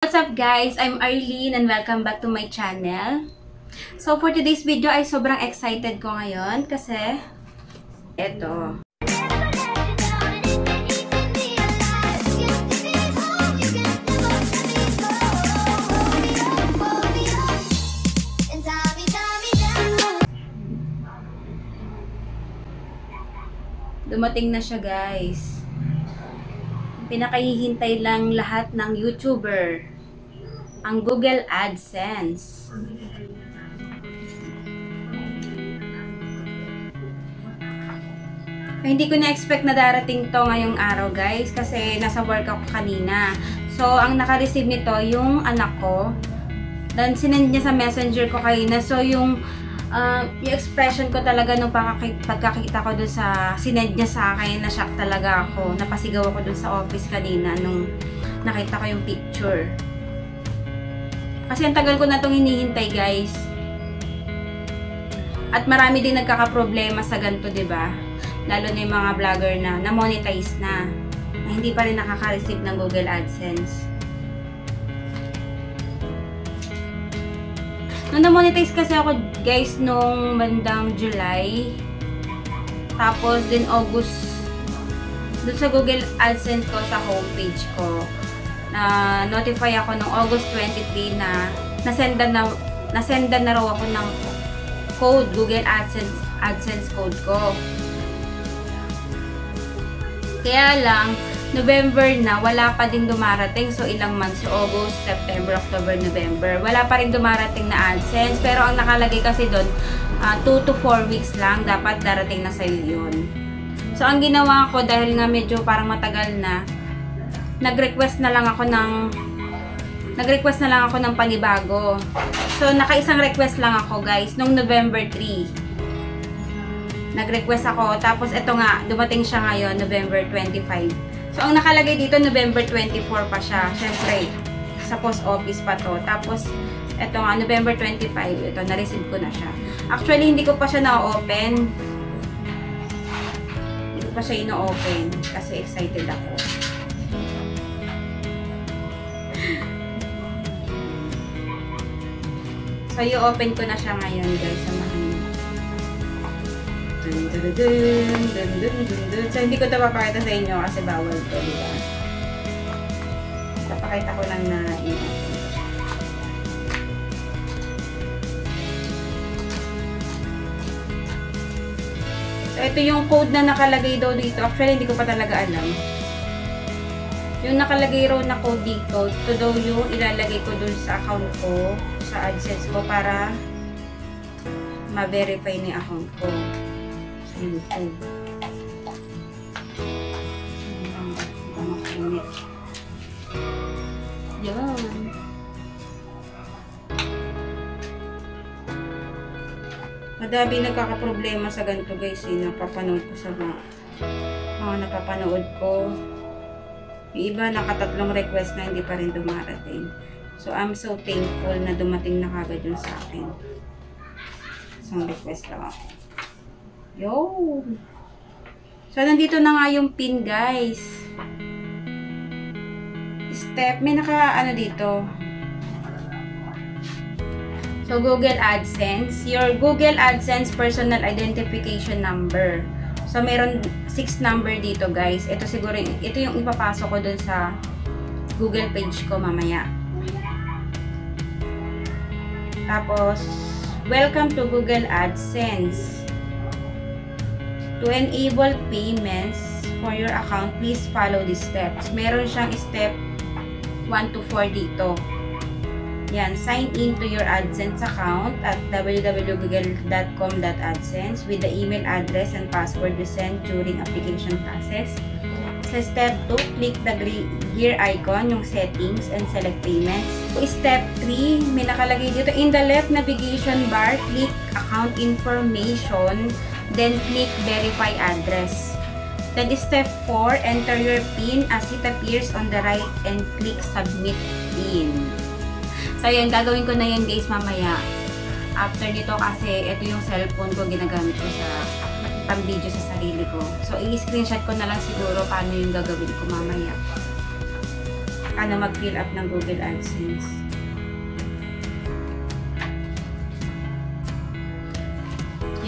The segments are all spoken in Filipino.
What's up guys? I'm Arlene and welcome back to my channel. So for today's video ay sobrang excited ko ngayon kasi eto. Dumating na siya guys. Pinakahihintay lang lahat ng YouTuber. Ang Google AdSense. Hindi ko na-expect na darating to ngayong araw guys kasi nasa work ako kanina. So, ang naka-receive nito yung anak ko. Then, sinend niya sa messenger ko kanina. So, yung uh, yung expression ko talaga nung pagkakita ko dun sa sinend niya sa akin, na-shock talaga ako. Napasigaw ako dun sa office kanina nung nakita ko yung picture. Kasi ang tagal ko na itong hinihintay guys. At marami din nagkakaproblema sa ganito, ba? Lalo na yung mga vlogger na na-monetize na, na hindi pa rin nakaka-receive ng Google AdSense. Nung na-monetize kasi ako, guys, nung bandang July. Tapos, din August, dun sa Google AdSense ko, sa homepage ko, na notify ako nung August 23 na nasendan na nasendan na raw ako ng code, Google AdSense, AdSense code ko. Kaya lang, November na, wala pa din dumarating. So, ilang months, so August, September, October, November. Wala pa rin dumarating na AdSense. Pero ang nakalagay kasi doon, 2 uh, to 4 weeks lang, dapat darating na sa'yo yun. So, ang ginawa ko, dahil nga medyo parang matagal na, nag-request na lang ako ng nag-request na lang ako ng panibago. So, naka-isang request lang ako, guys, nung November 3. Nag-request ako. Tapos, ito nga, dumating siya ngayon, November 25. So, ang nakalagay dito, November 24 pa siya. Siyempre, sa post office pa to. Tapos, ito nga, November 25, ito, na-receive ko na siya. Actually, hindi ko pa siya na-open. Hindi ko pa siya ino-open kasi excited ako. So, i-open ko na siya ngayon, guys. Samahan Dun, dun, dun, dun, dun, dun, dun. So, hindi ko ito papakita sa inyo kasi bawal to, di ba? Papakita ko lang na ino. So, ito yung code na nakalagay daw dito. Actually, hindi ko pa talaga alam. Yung nakalagay raw na code dito, ito daw yung ilalagay ko dun sa account ko, sa AdSense ko para ma-verify ni account ko. YouTube. Yan. Madami nagkakaproblema sa ganito guys eh. Napapanood ko sa mga, mga napapanood ko. Yung iba nakatatlong request na hindi pa rin dumarating. So I'm so thankful na dumating na kagad yun sa akin. Isang request lang ako. Yo! So, nandito na nga yung pin, guys. Step, may naka, ano dito. So, Google AdSense. Your Google AdSense personal identification number. So, meron 6 number dito, guys. Ito siguro, ito yung ipapasok ko dun sa Google page ko mamaya. Tapos, welcome to Google AdSense. To enable payments for your account, please follow these steps. Meron siyang step 1 to 4 dito. Yan, sign in to your AdSense account at www.google.com.adsense with the email address and password you sent during application process. Sa step 2, click the gear icon, yung settings, and select payments. Step 3, may nakalagay dito, in the left navigation bar, click account information Then, click Verify Address. Then, step 4, enter your PIN as it appears on the right and click Submit PIN. So, yun, gagawin ko na yun guys mamaya. After dito kasi, ito yung cellphone ko ginagamit ko sa pang-video sa sarili ko. So, i-screenshot ko na lang siguro paano yung gagawin ko mamaya. ka na mag-fill up ng Google AdSense.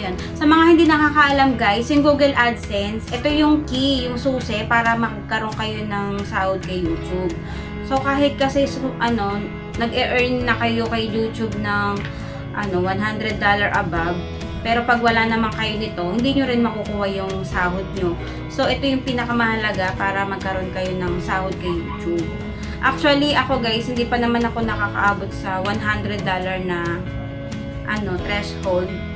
Yan. Sa mga hindi nakakaalam guys, yung Google AdSense, ito yung key, yung susi para magkaroon kayo ng sahod kay YouTube. So kahit kasi ano, nag-e-earn na kayo kay YouTube ng ano, $100 above, pero pag wala naman kayo nito, hindi nyo rin makukuha yung sahod nyo. So, ito yung pinakamahalaga para magkaroon kayo ng sahod kay YouTube. Actually, ako guys, hindi pa naman ako nakakaabot sa $100 na ano, threshold.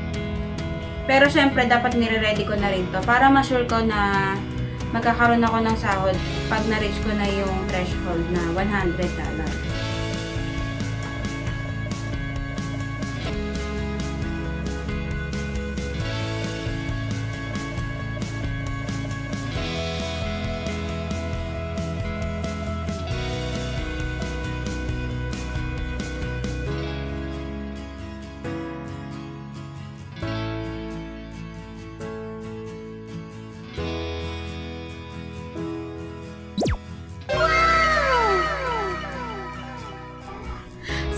Pero syempre, dapat nire-ready ko na rin to para ma-sure ko na magkakaroon ako ng sahod pag na-reach ko na yung threshold na $100.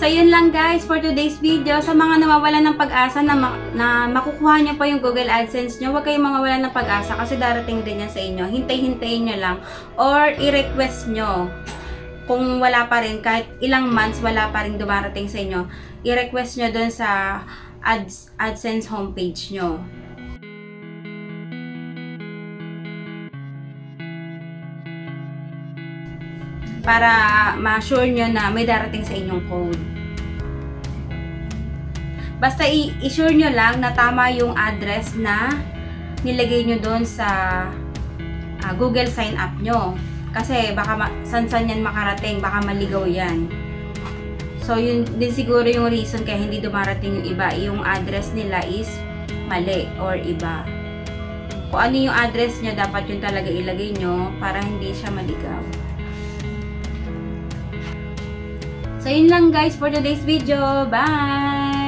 Yun lang guys for today's video. Sa mga nawawalan ng pag-asa na, ma- na makukuha nyo pa yung Google AdSense nyo, huwag kayong mawawalan ng pag-asa kasi darating din yan sa inyo. Hintay-hintayin nyo lang or i-request nyo. Kung wala pa rin, kahit ilang months wala pa rin dumarating sa inyo, i-request nyo dun sa Ads, AdSense homepage nyo. para ma-sure nyo na may darating sa inyong code. Basta i-sure nyo lang na tama yung address na nilagay nyo doon sa ah, Google sign up nyo. Kasi baka san-san yan makarating, baka maligaw yan. So, yun din siguro yung reason kaya hindi dumarating yung iba. Yung address nila is mali or iba. Kung ano yung address nyo, dapat yun talaga ilagay nyo para hindi siya maligaw. So, yun lang guys for today's video. Bye!